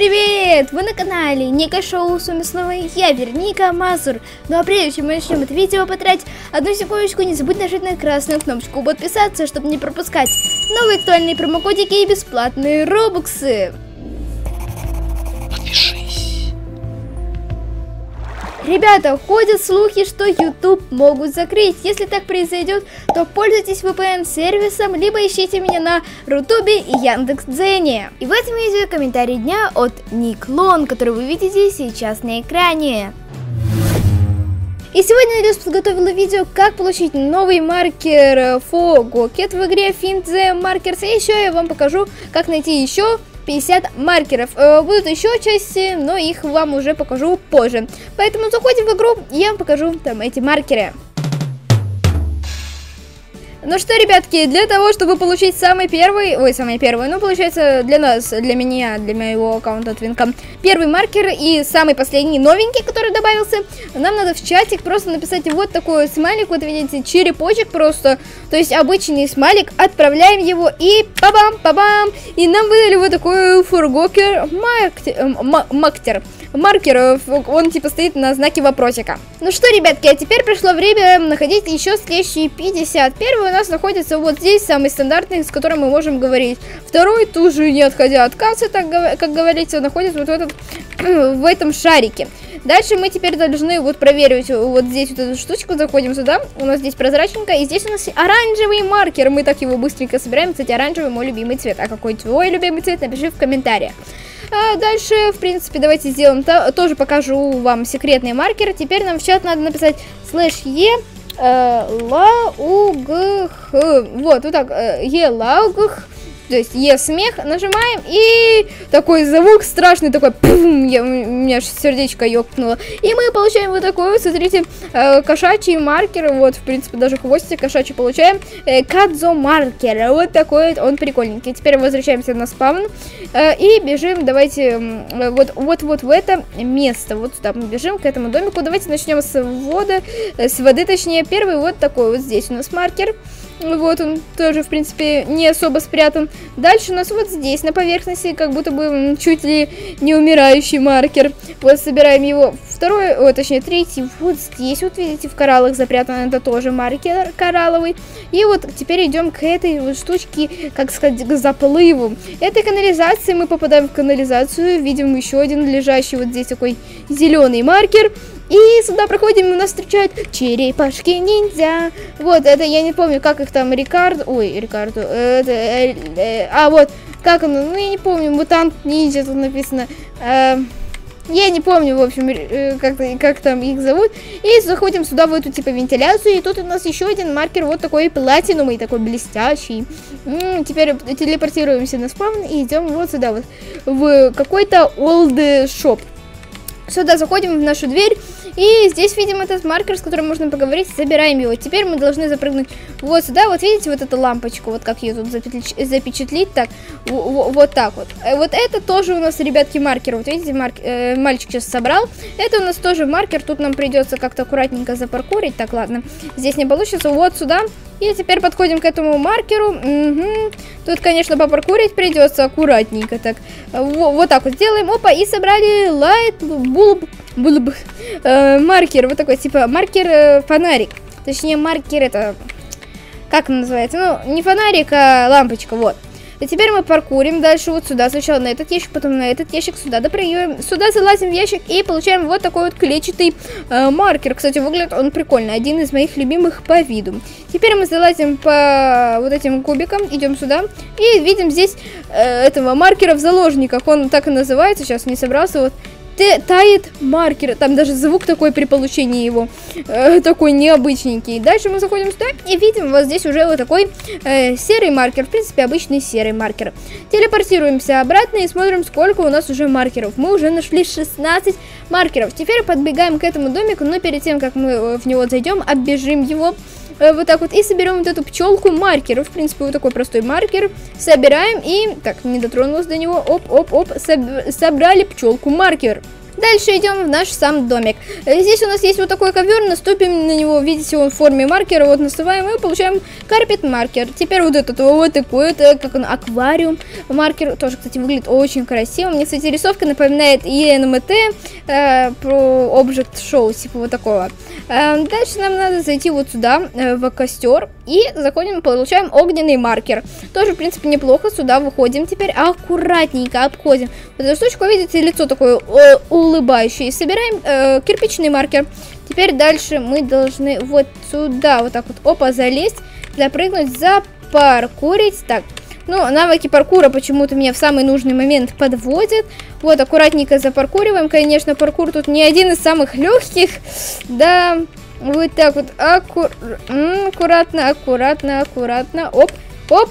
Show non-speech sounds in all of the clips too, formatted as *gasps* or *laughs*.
привет! Вы на канале Ника Шоу, с вами снова я, Верника Мазур. Ну а прежде чем мы начнем это видео, потратить одну секундочку, не забудь нажать на красную кнопочку подписаться, чтобы не пропускать новые актуальные промокодики и бесплатные робоксы. Ребята, ходят слухи, что YouTube могут закрыть. Если так произойдет, то пользуйтесь VPN-сервисом, либо ищите меня на Рутубе и Яндекс.Дзене. И в этом видео комментарий дня от Ник Лон, который вы видите сейчас на экране. И сегодня Надюс подготовила видео, как получить новый маркер Фогокет в игре the Markers. И еще я вам покажу, как найти еще 50 маркеров. Э, будут еще части, но их вам уже покажу позже. Поэтому заходим в игру, я вам покажу там эти маркеры. Ну что, ребятки, для того, чтобы получить самый первый, ой, самый первый, ну, получается, для нас, для меня, для моего аккаунта Твинка, первый маркер и самый последний новенький, который добавился, нам надо в чатик просто написать вот такой смайлик, вот видите, черепочек просто, то есть обычный смайлик, отправляем его и па-бам, па-бам, и нам выдали вот такой фургокер мактер маркер, он типа стоит на знаке вопросика. Ну что, ребятки, а теперь пришло время находить еще следующие 50. У нас находится вот здесь, самый стандартный, с которым мы можем говорить. Второй, тоже не отходя от кассы, так как говорится, находится вот в, этот, *clears throat* в этом шарике. Дальше мы теперь должны вот проверить вот здесь вот эту штучку, заходим сюда, у нас здесь прозрачненько, и здесь у нас оранжевый маркер, мы так его быстренько собираем, кстати, оранжевый мой любимый цвет, а какой твой любимый цвет, напиши в комментариях. А дальше, в принципе, давайте сделаем, то, тоже покажу вам секретный маркер. Теперь нам в чат надо написать слэш е э, лаугх. Вот, вот так, э, е лаугх то есть Е смех, нажимаем, и такой звук страшный, такой пум, я, у меня сердечко ёкнуло. И мы получаем вот такой, смотрите, э, кошачий маркер, вот, в принципе, даже хвостик кошачий получаем. Э, Кадзо маркер, вот такой, он прикольненький. Теперь возвращаемся на спавн э, и бежим, давайте, э, вот, вот, вот в это место, вот сюда мы бежим, к этому домику. Давайте начнем с воды, э, с воды, точнее, первый вот такой вот здесь у нас маркер. Вот он тоже, в принципе, не особо спрятан. Дальше у нас вот здесь, на поверхности, как будто бы чуть ли не умирающий маркер. Вот собираем его. Второй, о, точнее, третий, вот здесь, вот видите, в кораллах запрятан, это тоже маркер коралловый. И вот теперь идем к этой вот штучке, как сказать, к заплыву. Этой канализации мы попадаем в канализацию, видим еще один лежащий вот здесь такой зеленый маркер. И сюда проходим, и нас встречают черепашки ниндзя. Вот, это я не помню, как их там, Рикардо, ой, Рикардо, это, э, э, а вот, как он, ну я не помню, мутант ниндзя тут написано. Э, я не помню, в общем, э, как, как там их зовут. И заходим сюда, в эту, типа, вентиляцию. И тут у нас еще один маркер, вот такой платинумый, такой блестящий. М -м, теперь телепортируемся на спавн и идем вот сюда вот, в какой-то shop. Сюда заходим в нашу дверь. И здесь видим этот маркер, с которым можно поговорить. Забираем его. Теперь мы должны запрыгнуть вот сюда. Вот видите, вот эту лампочку, вот как ее тут запечатлить. Так, вот так вот. Э, вот это тоже у нас, ребятки, маркер. Вот видите, марк, э, мальчик сейчас собрал. Это у нас тоже маркер. Тут нам придется как-то аккуратненько запаркурить. Так, ладно. Здесь не получится. Вот сюда. И теперь подходим к этому маркеру. Угу. Тут, конечно, попаркурить придется аккуратненько. Так, вот, вот так вот сделаем. Опа, и собрали light bulb, bulb, э, маркер. Вот такой, типа, маркер э, фонарик. Точнее, маркер это... Как он называется? Ну, не фонарик, а лампочка, вот. И теперь мы паркурим дальше вот сюда. Сначала на этот ящик, потом на этот ящик. Сюда допрыгиваем. Сюда залазим в ящик и получаем вот такой вот клетчатый э, маркер. Кстати, выглядит он прикольно. Один из моих любимых по виду. Теперь мы залазим по вот этим кубикам. Идем сюда. И видим здесь э, этого маркера в заложниках. Он так и называется. Сейчас не собрался. Вот тает маркер. Там даже звук такой при получении его. Э, такой необычненький. Дальше мы заходим сюда и видим вот здесь уже вот такой э, серый маркер. В принципе, обычный серый маркер. Телепортируемся обратно и смотрим, сколько у нас уже маркеров. Мы уже нашли 16 маркеров. Теперь подбегаем к этому домику, но перед тем, как мы э, в него зайдем, оббежим его вот так вот и соберем вот эту пчелку маркер. В принципе, вот такой простой маркер. Собираем и... Так, не дотронулась до него. Оп, оп, оп. Соб... Собрали пчелку маркер. Дальше идем в наш сам домик. Э, здесь у нас есть вот такой ковер, наступим на него, видите, он в форме маркера, вот наступаем и получаем карпет маркер. Теперь вот этот вот такой, это как он, аквариум маркер, тоже, кстати, выглядит очень красиво. Мне, кстати, рисовка напоминает ЕНМТ э, про Object Show, типа вот такого. Э, дальше нам надо зайти вот сюда, э, в костер, и заходим, получаем огненный маркер. Тоже, в принципе, неплохо, сюда выходим теперь аккуратненько обходим. Вот эту штучку, видите, лицо такое э, улыбающее. Собираем э, кирпичный маркер. Теперь дальше мы должны вот сюда, вот так вот, опа, залезть, запрыгнуть, запаркурить. Так, ну, навыки паркура почему-то меня в самый нужный момент подводят. Вот, аккуратненько запаркуриваем. Конечно, паркур тут не один из самых легких. Да, вот так вот, аккур... аккуратно, аккуратно, аккуратно. Оп, оп,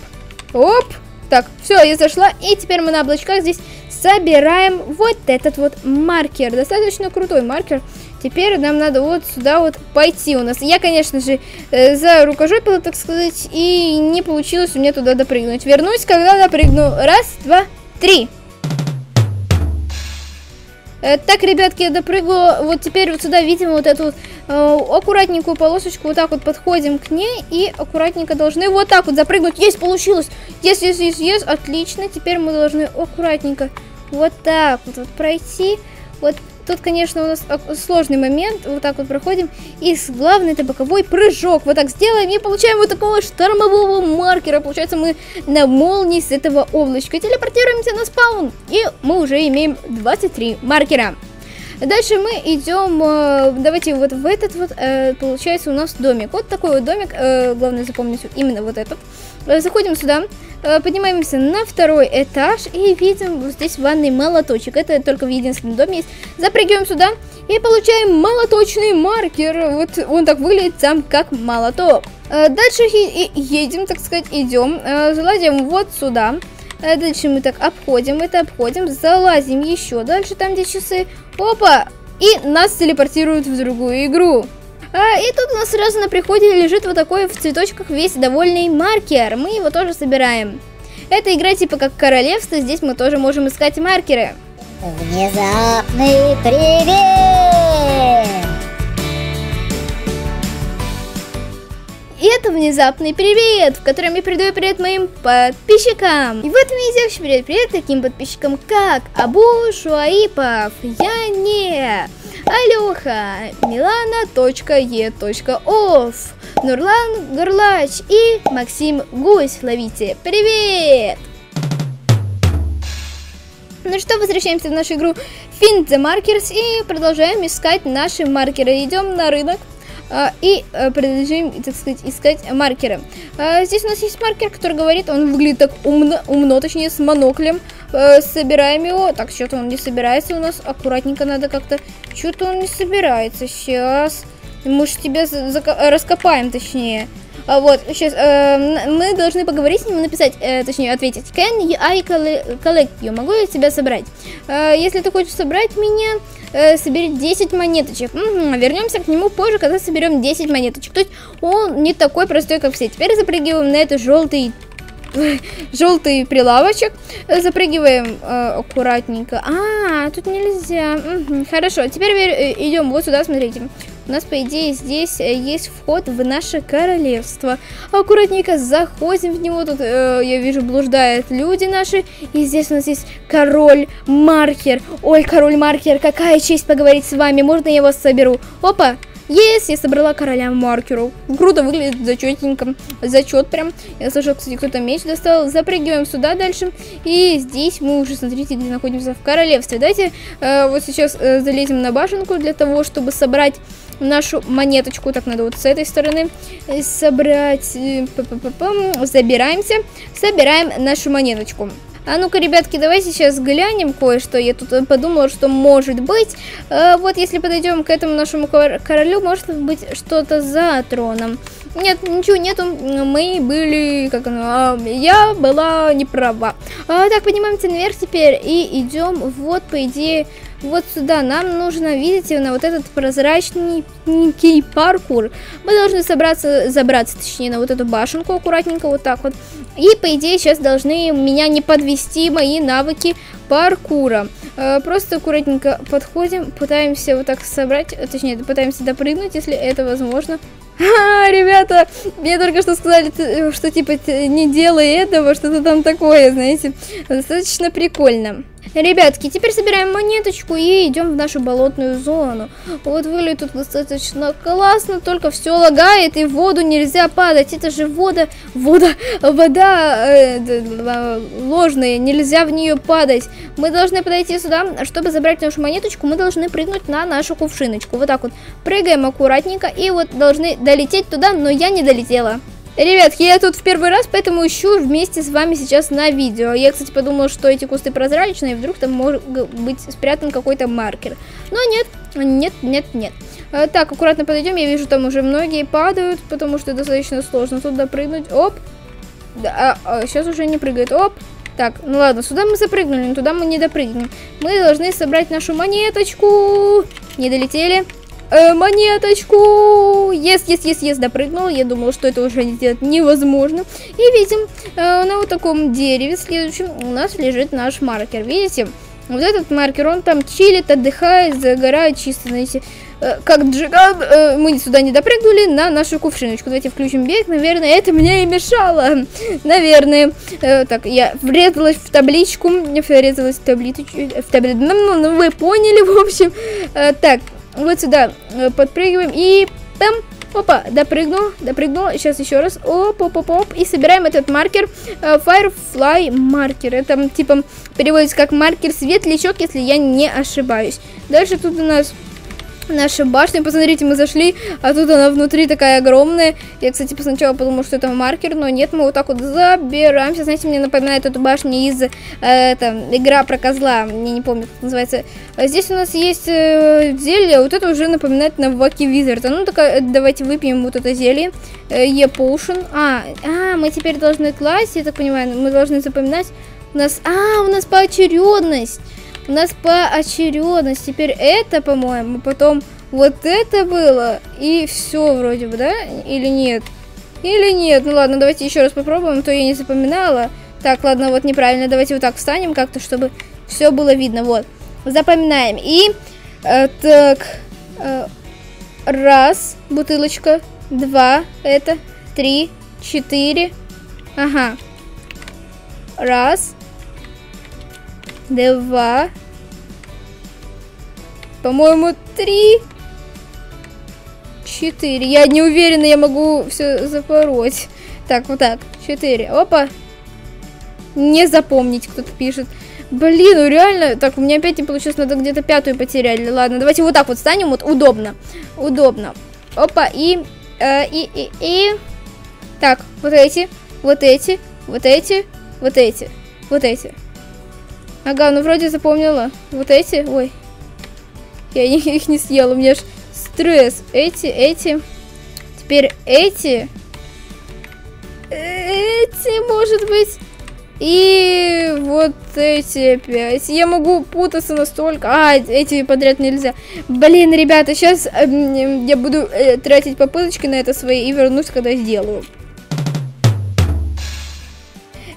оп. Так, все, я зашла. И теперь мы на облачках здесь собираем вот этот вот маркер. Достаточно крутой маркер. Теперь нам надо вот сюда вот пойти у нас. Я, конечно же, э, за рукожопила, так сказать, и не получилось у меня туда допрыгнуть. Вернусь, когда допрыгну. Раз, два, три. Э, так, ребятки, я допрыгала. Вот теперь вот сюда видим вот эту э, аккуратненькую полосочку. Вот так вот подходим к ней и аккуратненько должны вот так вот запрыгнуть. Есть, получилось! Есть, есть, есть, есть. Отлично. Теперь мы должны аккуратненько вот так вот пройти. Вот Тут, конечно, у нас сложный момент. Вот так вот проходим. И главный это боковой прыжок. Вот так сделаем и получаем вот такого штормового маркера. Получается, мы на молнии с этого облачка телепортируемся на спаун. И мы уже имеем 23 маркера. Дальше мы идем, э, давайте вот в этот вот, э, получается у нас домик. Вот такой вот домик, э, главное запомнить именно вот этот. Заходим сюда, поднимаемся на второй этаж и видим вот здесь ванный молоточек. Это только в единственном доме есть. Запрыгиваем сюда и получаем молоточный маркер. Вот он так выглядит сам как молоток. Дальше едем, так сказать, идем, залазим вот сюда. Дальше мы так обходим, это обходим, залазим еще дальше, там где часы. Опа! И нас телепортируют в другую игру. А, и тут у нас сразу на приходе лежит вот такой в цветочках весь довольный маркер. Мы его тоже собираем. Это игра типа как королевство, здесь мы тоже можем искать маркеры. Внезапный привет! И это внезапный привет, в котором я передаю привет моим подписчикам. И в этом видео я привет привет таким подписчикам, как Абу Шуаипов, Яне, Алёха, Милана.е.оф, Нурлан Горлач и Максим Гусь. Ловите привет! Ну что, возвращаемся в нашу игру Find the Markers и продолжаем искать наши маркеры. Идем на рынок. А, и э, продолжим, так сказать, искать маркеры. А, здесь у нас есть маркер, который говорит, он выглядит так умно, умно точнее, с моноклем. А, собираем его. Так, что-то он не собирается у нас. Аккуратненько надо как-то... Что-то он не собирается. Сейчас. Мы же тебя раскопаем, точнее. А, вот, сейчас, э, мы должны поговорить с ним, написать, э, точнее, ответить. Can I collect you? Могу я тебя собрать? Э, если ты хочешь собрать меня, э, собери 10 монеточек. Угу, вернемся к нему позже, когда соберем 10 монеточек. То есть он не такой простой, как все. Теперь запрыгиваем на этот желтый *laughs* желтый прилавочек. Запрыгиваем э, аккуратненько. А, тут нельзя. Угу, хорошо, теперь э, идем вот сюда, смотрите. У нас, по идее, здесь э, есть вход в наше королевство. Аккуратненько заходим в него. Тут, э, я вижу, блуждают люди наши. И здесь у нас есть король-маркер. Ой, король-маркер, какая честь поговорить с вами. Можно я вас соберу? Опа, есть, я собрала короля маркеру. Круто выглядит, зачетненько. Зачет прям. Я слышал, кстати, кто-то меч достал. Запрыгиваем сюда дальше. И здесь мы уже, смотрите, где находимся в королевстве. Давайте э, вот сейчас э, залезем на башенку для того, чтобы собрать нашу монеточку. Так, надо вот с этой стороны собрать. Э, Забираемся. Собираем нашу монеточку. А ну-ка, ребятки, давайте сейчас глянем кое-что. Я тут подумала, что может быть. Э, вот если подойдем к этому нашему королю, может быть что-то за троном. Нет, ничего нету. Мы были, как оно, а, я была не права. А, так, поднимаемся наверх теперь и идем, вот, по идее, вот сюда. Нам нужно, видите, на вот этот прозрачненький паркур. Мы должны собраться, забраться, точнее, на вот эту башенку аккуратненько, вот так вот. И, по идее, сейчас должны меня не подвести мои навыки паркура. Э, просто аккуратненько подходим, пытаемся вот так собрать, э, точнее, пытаемся допрыгнуть, если это возможно. *laughs* А, ребята, мне только что сказали, что типа не делай этого, что-то там такое, знаете. Достаточно прикольно. Ребятки, теперь собираем монеточку и идем в нашу болотную зону. Вот выглядит тут достаточно классно, только все лагает и в воду нельзя падать. Это же вода, вода, вода э, ложная, нельзя в нее падать. Мы должны подойти сюда, чтобы забрать нашу монеточку, мы должны прыгнуть на нашу кувшиночку. Вот так вот, прыгаем аккуратненько и вот должны долететь туда, но я не долетела. Ребятки, я тут в первый раз, поэтому ищу вместе с вами сейчас на видео. Я, кстати, подумала, что эти кусты прозрачные, вдруг там может быть спрятан какой-то маркер. Но нет, нет, нет, нет. А, так, аккуратно подойдем, я вижу, там уже многие падают, потому что достаточно сложно туда прыгнуть. Оп, да, а, а, сейчас уже не прыгает, оп. Так, ну ладно, сюда мы запрыгнули, но туда мы не допрыгнем. Мы должны собрать нашу монеточку. Не долетели э, монеточку. Yes, yes, yes, yes, допрыгнул. Я думала, что это уже невозможно. И видим, э, на вот таком дереве следующем у нас лежит наш маркер. Видите? Вот этот маркер, он там чилит, отдыхает, загорает чисто, знаете, э, как джиган. Э, мы сюда не допрыгнули на нашу кувшиночку. Давайте включим бег. Наверное, это мне и мешало. *laughs* Наверное. Э, так, я врезалась в табличку. Врезалась в табличку. В табличку. Ну, ну, вы поняли, в общем. Э, так, вот сюда э, подпрыгиваем и пэм, опа, допрыгнул, допрыгнул, сейчас еще раз, оп, оп, оп, оп, и собираем этот маркер, э, Firefly маркер, это типа переводится как маркер светлячок, если я не ошибаюсь. Дальше тут у нас наша башня. Посмотрите, мы зашли, а тут она внутри такая огромная. Я, кстати, сначала подумала, что это маркер, но нет, мы вот так вот забираемся. Знаете, мне напоминает эту башню из э, это, игра про козла. Мне не помню, как называется. А здесь у нас есть э, зелье. Вот это уже напоминает на Ваки Визарда. Ну, так э, давайте выпьем вот это зелье. Э, E-Potion. А, а, мы теперь должны класть, я так понимаю, мы должны запоминать. У нас, а, у нас поочередность. У нас поочередность. Теперь это, по-моему, потом вот это было. И все вроде бы, да? Или нет? Или нет? Ну ладно, давайте еще раз попробуем, а то я не запоминала. Так, ладно, вот неправильно. Давайте вот так встанем как-то, чтобы все было видно. Вот. Запоминаем. И э, так. Э, раз, бутылочка. Два, это. Три, четыре. Ага. Раз, два, по-моему, три, четыре. Я не уверена, я могу все запороть. Так, вот так, четыре. Опа. Не запомнить, кто-то пишет. Блин, ну реально, так, у меня опять не получилось, надо где-то пятую потерять. Ладно, давайте вот так вот станем, вот удобно, удобно. Опа, и, э, и, и, и, так, вот эти, вот эти, вот эти, вот эти, вот эти. Ага, ну вроде запомнила. Вот эти. Ой. Я их не съела. У меня аж стресс. Эти, эти. Теперь эти. Эти, может быть. И вот эти опять. Я могу путаться настолько. А, эти подряд нельзя. Блин, ребята, сейчас э, я буду э, тратить попыточки на это свои и вернусь, когда сделаю.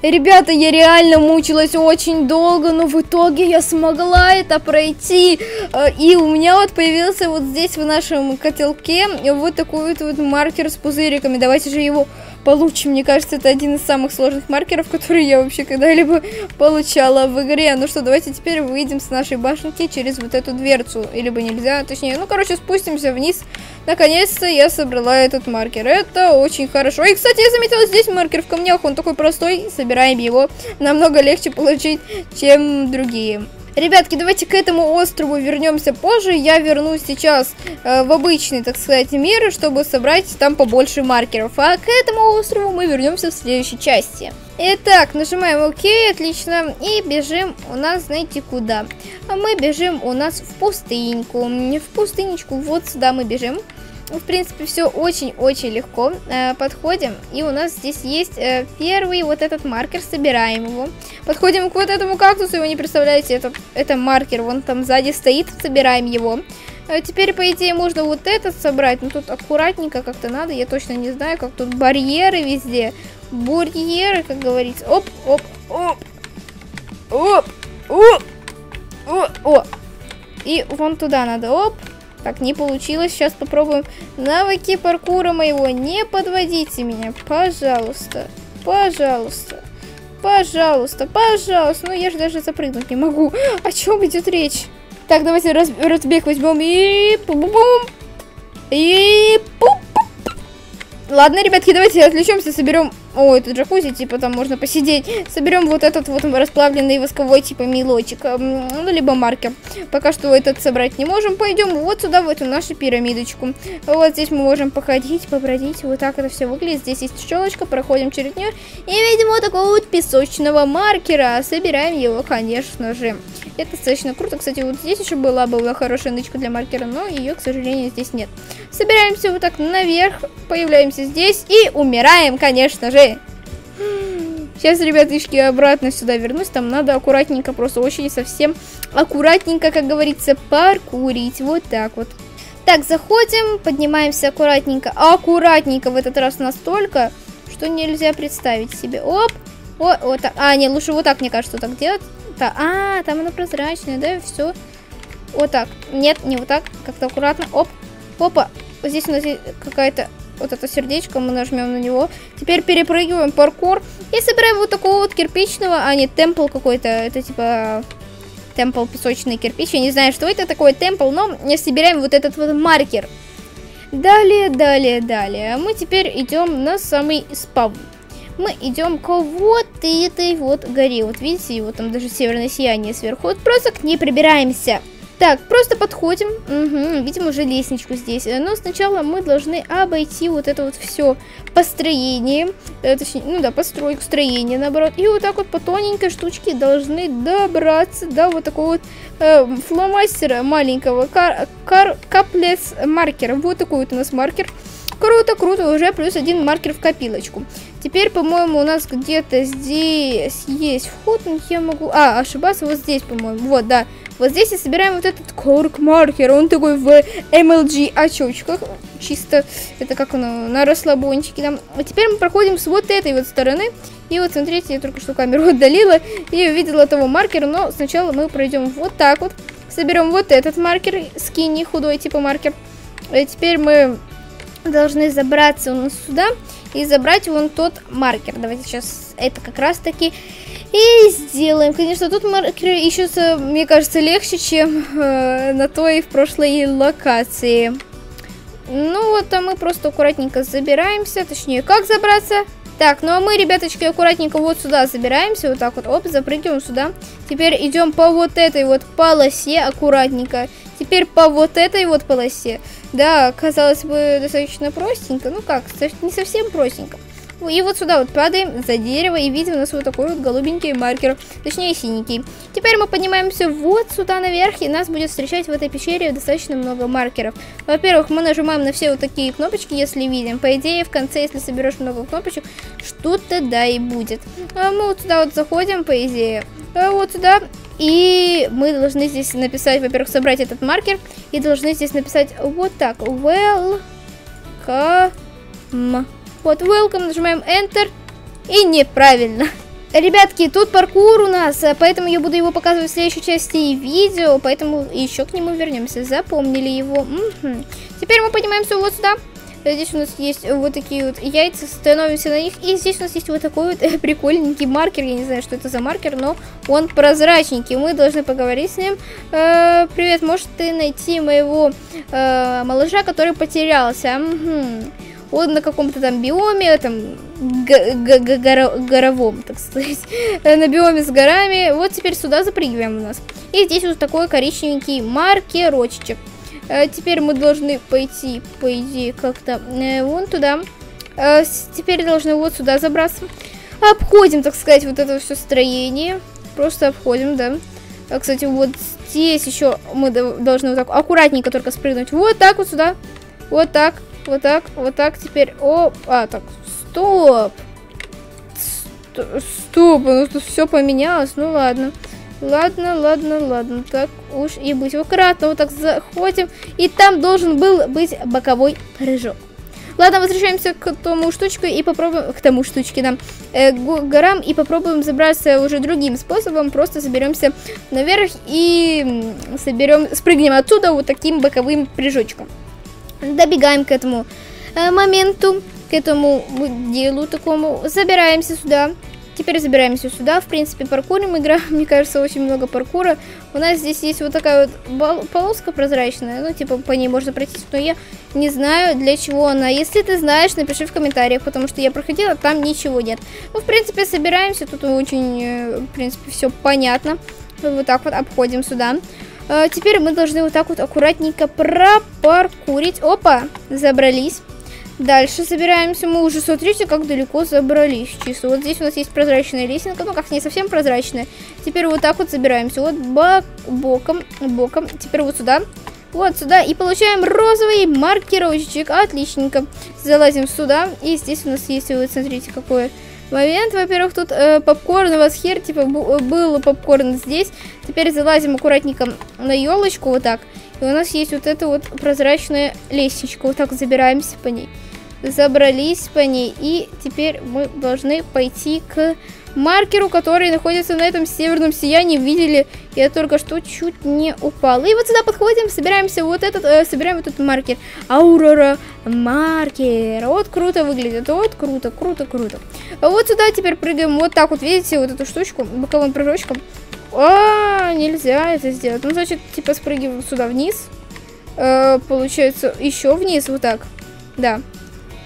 Ребята, я реально мучилась очень долго, но в итоге я смогла это пройти. Э, и у меня вот появился вот здесь в нашем котелке вот такой вот, вот маркер с пузыриками. Давайте же его получим. Мне кажется, это один из самых сложных маркеров, которые я вообще когда-либо получала в игре. Ну что, давайте теперь выйдем с нашей башенки через вот эту дверцу. Или бы нельзя, точнее, ну, короче, спустимся вниз. Наконец-то я собрала этот маркер. Это очень хорошо. И, кстати, я заметила здесь маркер в камнях. Он такой простой. Собираем его. Намного легче получить, чем другие. Ребятки, давайте к этому острову вернемся позже. Я вернусь сейчас э, в обычный, так сказать, мир, чтобы собрать там побольше маркеров. А к этому острову мы вернемся в следующей части. Итак, нажимаем ОК, отлично, и бежим у нас, знаете, куда? А мы бежим у нас в пустыньку. В пустынечку, вот сюда мы бежим. В принципе, все очень-очень легко. Э, подходим, и у нас здесь есть э, первый вот этот маркер, собираем его. Подходим к вот этому кактусу, его не представляете, это, это маркер, вон там сзади стоит, собираем его. Э, теперь, по идее, можно вот этот собрать, но тут аккуратненько как-то надо, я точно не знаю, как тут барьеры везде. Барьеры, как говорится. Оп, оп, оп, оп, оп, о, о. И вон туда надо, оп. Так, не получилось. Сейчас попробуем. Навыки паркура моего. Не подводите меня, пожалуйста. Пожалуйста. Пожалуйста, пожалуйста. Ну, я же даже запрыгнуть не могу. *gasps* О чем идет речь? Так, давайте раз, разбег возьмем. И... Пу-бум. И... Пу Ладно, ребятки, давайте отвлечемся, соберем... О, это джакузи, типа, там можно посидеть. Соберем вот этот вот расплавленный восковой, типа, мелочек. Ну, либо маркер. Пока что этот собрать не можем. Пойдем вот сюда, в эту нашу пирамидочку. Вот здесь мы можем походить, побродить. Вот так это все выглядит. Здесь есть щелочка, проходим через нее. И видим вот такого вот песочного маркера. Собираем его, конечно же. Это достаточно круто. Кстати, вот здесь еще была, была хорошая нычка для маркера, но ее, к сожалению, здесь нет. Собираемся вот так наверх, появляемся здесь и умираем, конечно же. Сейчас, ребятышки, обратно сюда вернусь. Там надо аккуратненько, просто очень совсем аккуратненько, как говорится, паркурить. Вот так вот. Так, заходим, поднимаемся аккуратненько. Аккуратненько в этот раз настолько, что нельзя представить себе. Оп, о, вот так. А, нет, лучше вот так, мне кажется, так делать. Так, а, там оно прозрачное, да, все. Вот так. Нет, не вот так, как-то аккуратно. Оп, опа. Здесь у нас какая-то вот это сердечко, мы нажмем на него. Теперь перепрыгиваем паркур и собираем вот такого вот кирпичного, а не темпл какой-то, это типа темпл песочный кирпич. Я не знаю, что это такое темпл, но собираем вот этот вот маркер. Далее, далее, далее. Мы теперь идем на самый спавн мы идем к вот этой вот горе. Вот видите, вот там даже северное сияние сверху. Вот просто к ней прибираемся. Так, просто подходим. Угу, видим уже лестничку здесь. Но сначала мы должны обойти вот это вот все построение. Э, точнее, ну да, постройку, строение, наоборот. И вот так вот по тоненькой штучке должны добраться до вот такого вот э, фломастера маленького. Кар, кар, каплес маркера. Вот такой вот у нас маркер. Круто, круто, уже плюс один маркер в копилочку. Теперь, по-моему, у нас где-то здесь есть вход, я могу... А, ошибаться вот здесь, по-моему. Вот, да. Вот здесь и собираем вот этот корк маркер. Он такой в MLG очочках. Чисто, это как оно, на расслабончике там. А теперь мы проходим с вот этой вот стороны. И вот, смотрите, я только что камеру *laughs* отдалила и увидела того маркера. Но сначала мы пройдем вот так вот. Соберем вот этот маркер, скини, худой типа маркер. И теперь мы должны забраться у нас сюда и забрать вон тот маркер. Давайте сейчас это как раз таки и сделаем. Конечно, тут маркер ищутся, мне кажется, легче, чем э, на той в прошлой локации. Ну вот, а мы просто аккуратненько забираемся. Точнее, как забраться? Так, ну а мы, ребяточки, аккуратненько вот сюда забираемся. Вот так вот, оп, запрыгиваем сюда. Теперь идем по вот этой вот полосе аккуратненько. Теперь по вот этой вот полосе. Да, казалось бы, достаточно простенько. Ну как, не совсем простенько. И вот сюда вот падаем за дерево и видим у нас вот такой вот голубенький маркер, точнее синенький. Теперь мы поднимаемся вот сюда наверх, и нас будет встречать в этой пещере достаточно много маркеров. Во-первых, мы нажимаем на все вот такие кнопочки, если видим. По идее, в конце, если соберешь много кнопочек, что-то да и будет. А мы вот сюда вот заходим, по идее. А вот сюда и мы должны здесь написать, во-первых, собрать этот маркер. И должны здесь написать вот так. Welcome. Вот, welcome, нажимаем Enter. И неправильно. Ребятки, тут паркур у нас, поэтому я буду его показывать в следующей части видео, поэтому еще к нему вернемся. Запомнили его. Угу. Теперь мы поднимаемся вот сюда. Здесь у нас есть вот такие вот яйца, становимся на них. И здесь у нас есть вот такой вот прикольненький маркер. Я не знаю, что это за маркер, но он прозрачненький. Мы должны поговорить с ним. Э, привет, можешь ты найти моего э, малыша, который потерялся? Угу. Он на каком-то там биоме, там, горовом, так сказать, *laughs* на биоме с горами. Вот теперь сюда запрыгиваем у нас. И здесь вот такой коричневенький маркерочек. Э, теперь мы должны пойти, по идее, как-то э, вон туда. Э, теперь должны вот сюда забраться. Обходим, так сказать, вот это все строение. Просто обходим, да. А, кстати, вот здесь еще мы должны вот так аккуратненько только спрыгнуть. Вот так вот сюда. Вот так. Вот так, вот так теперь. О, а, так, стоп. Стоп, ну тут все поменялось, ну ладно. Ладно, ладно, ладно, так уж и быть. Аккуратно вот так заходим, и там должен был быть боковой прыжок. Ладно, возвращаемся к тому штучку и попробуем, к тому штучке, да, э, горам и попробуем забраться уже другим способом. Просто заберемся наверх и соберем, спрыгнем отсюда вот таким боковым прыжочком. Добегаем к этому э, моменту, к этому делу такому, забираемся сюда. Теперь забираемся сюда, в принципе, паркурим игра, *laughs* мне кажется, очень много паркура. У нас здесь есть вот такая вот полоска прозрачная, ну, типа, по ней можно пройти, но я не знаю, для чего она. Если ты знаешь, напиши в комментариях, потому что я проходила, там ничего нет. Ну, в принципе, собираемся, тут очень, э, в принципе, все понятно. Вот так вот обходим сюда. А, теперь мы должны вот так вот аккуратненько пропаркурить. Опа, забрались. Дальше собираемся. Мы уже, смотрите, как далеко забрались. Чисто. Вот здесь у нас есть прозрачная лесенка. Ну, как не совсем прозрачная. Теперь вот так вот забираемся. Вот бок, боком, боком. Теперь вот сюда. Вот сюда. И получаем розовый маркировочек. Отличненько. Залазим сюда. И здесь у нас есть, вот смотрите, какой момент. Во-первых, тут э, попкорн у вас хер. Типа был попкорн здесь. Теперь залазим аккуратненько на елочку. Вот так. И у нас есть вот эта вот прозрачная лестничка. Вот так забираемся по ней забрались по ней. И теперь мы должны пойти к маркеру, который находится на этом северном сиянии. Видели, я только что чуть не упал. И вот сюда подходим, собираемся вот этот, э, собираем вот этот маркер. Аурора маркер. Вот круто выглядит, вот круто, круто, круто. А вот сюда теперь прыгаем вот так вот, видите, вот эту штучку боковым прыжочком. А, нельзя это сделать. Ну, значит, типа спрыгиваем сюда вниз. Э, получается, еще вниз, вот так. Да.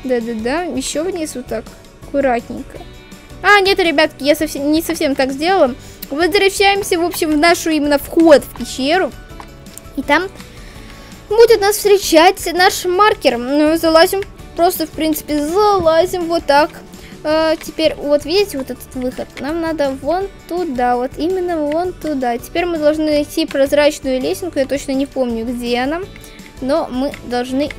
Да-да-да, еще вниз вот так, аккуратненько. А, нет, ребятки, я совсем, не совсем так сделала. Возвращаемся, в общем, в нашу именно вход в пещеру. И там будет нас встречать наш маркер. Ну, залазим, просто, в принципе, залазим вот так. А, теперь, вот видите, вот этот выход. Нам надо вон туда, вот именно вон туда. Теперь мы должны найти прозрачную лесенку. Я точно не помню, где она но мы должны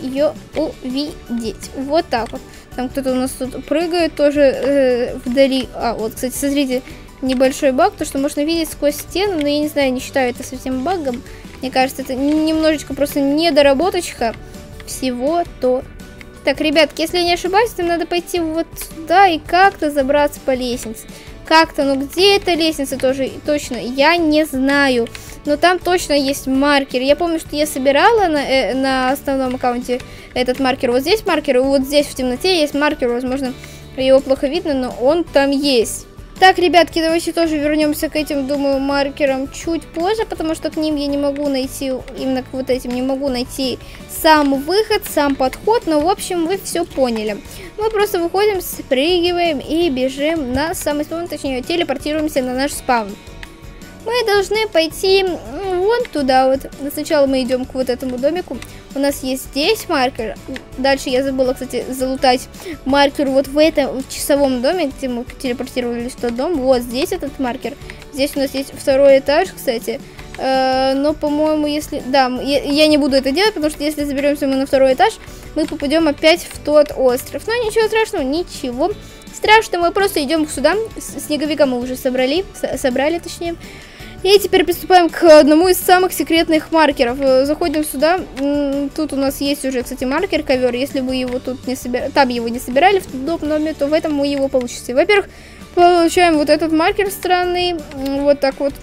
ее увидеть. Вот так вот. Там кто-то у нас тут прыгает тоже э, вдали. А, вот, кстати, смотрите, небольшой баг, то что можно видеть сквозь стену, но я не знаю, не считаю это совсем багом. Мне кажется, это немножечко просто недоработочка всего-то. Так, ребятки, если я не ошибаюсь, то надо пойти вот сюда и как-то забраться по лестнице. Как-то, ну где эта лестница тоже точно, я не знаю но там точно есть маркер. Я помню, что я собирала на, э, на основном аккаунте этот маркер. Вот здесь маркер, и вот здесь в темноте есть маркер, возможно, его плохо видно, но он там есть. Так, ребятки, давайте тоже вернемся к этим, думаю, маркерам чуть позже, потому что к ним я не могу найти, именно к вот этим не могу найти сам выход, сам подход, но, в общем, вы все поняли. Мы просто выходим, спрыгиваем и бежим на самый спаун, точнее, телепортируемся на наш спаун мы должны пойти вон туда вот. Сначала мы идем к вот этому домику. У нас есть здесь маркер. Дальше я забыла, кстати, залутать маркер вот в этом часовом доме, где мы телепортировались в тот дом. Вот здесь этот маркер. Здесь у нас есть второй этаж, кстати. Э, но, по-моему, если... Да, я, не буду это делать, потому что если заберемся мы на второй этаж, мы попадем опять в тот остров. Но ничего страшного, ничего страшного. Мы просто идем сюда. Снеговика мы уже собрали, собрали, точнее. И теперь приступаем к одному из самых секретных маркеров. Э, заходим сюда. Тут у нас есть уже, кстати, маркер ковер. Если вы его тут не собирали, там его не собирали в том доме, то в этом мы его получите. Во-первых, получаем вот этот маркер странный. Вот так вот.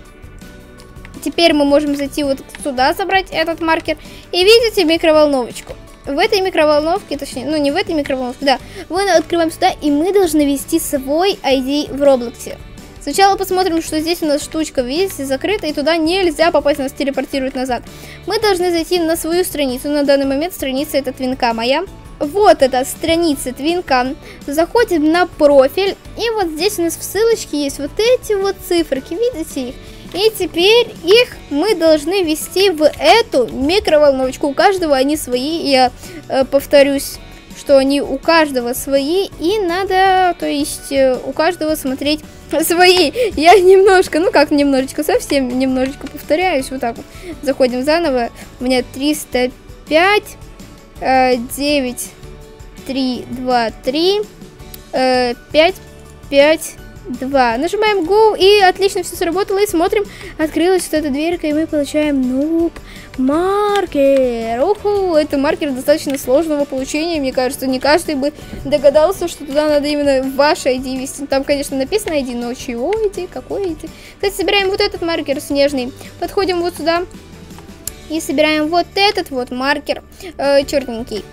Теперь мы можем зайти вот сюда, забрать этот маркер. И видите микроволновочку. В этой микроволновке, точнее, ну не в этой микроволновке, да, мы открываем сюда, и мы должны ввести свой ID в Роблоксе. Сначала посмотрим, что здесь у нас штучка, видите, закрыта, и туда нельзя попасть, нас телепортирует назад. Мы должны зайти на свою страницу, на данный момент страница это твинка моя. Вот эта страница твинка. Заходим на профиль, и вот здесь у нас в ссылочке есть вот эти вот циферки, видите их? И теперь их мы должны ввести в эту микроволновочку. У каждого они свои, я э, повторюсь что они у каждого свои, и надо, то есть, э, у каждого смотреть свои. Я немножко, ну как немножечко, совсем немножечко повторяюсь, вот так вот. Заходим заново, у меня 305, 9, 3, 2, 3, 5, 5, 2. Нажимаем Go, и отлично все сработало, и смотрим, открылась вот эта дверка, и мы получаем нуб маркер. Уху, это маркер достаточно сложного получения, мне кажется, не каждый бы догадался, что туда надо именно ваш ID вести. Там, конечно, написано ID, но чего ID, какой ID? Кстати, собираем вот этот маркер снежный, подходим вот сюда, и собираем вот этот вот маркер э, черненький.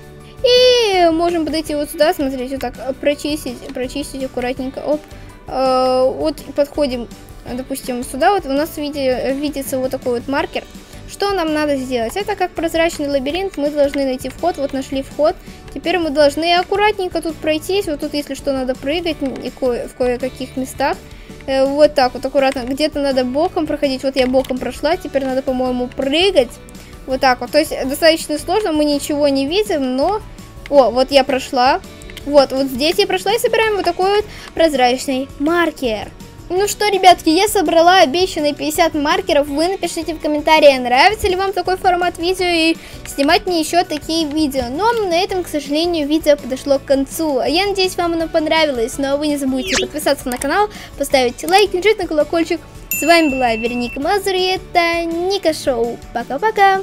И можем подойти вот сюда, смотрите, вот так, прочистить, прочистить аккуратненько. Оп. Э, вот подходим, допустим, сюда. Вот у нас види, видится вот такой вот маркер. Что нам надо сделать? Это как прозрачный лабиринт, мы должны найти вход, вот нашли вход. Теперь мы должны аккуратненько тут пройтись, вот тут, если что, надо прыгать ко в кое-каких местах. Э, вот так вот аккуратно, где-то надо боком проходить, вот я боком прошла, теперь надо, по-моему, прыгать. Вот так вот, то есть достаточно сложно, мы ничего не видим, но... О, вот я прошла, вот, вот здесь я прошла и собираем вот такой вот прозрачный маркер. Ну что, ребятки, я собрала обещанные 50 маркеров. Вы напишите в комментарии, нравится ли вам такой формат видео и снимать мне еще такие видео. Но на этом, к сожалению, видео подошло к концу. А я надеюсь, вам оно понравилось. Но вы не забудьте подписаться на канал, поставить лайк, нажать на колокольчик. С вами была Вероника Мазур и это Ника Шоу. Пока-пока!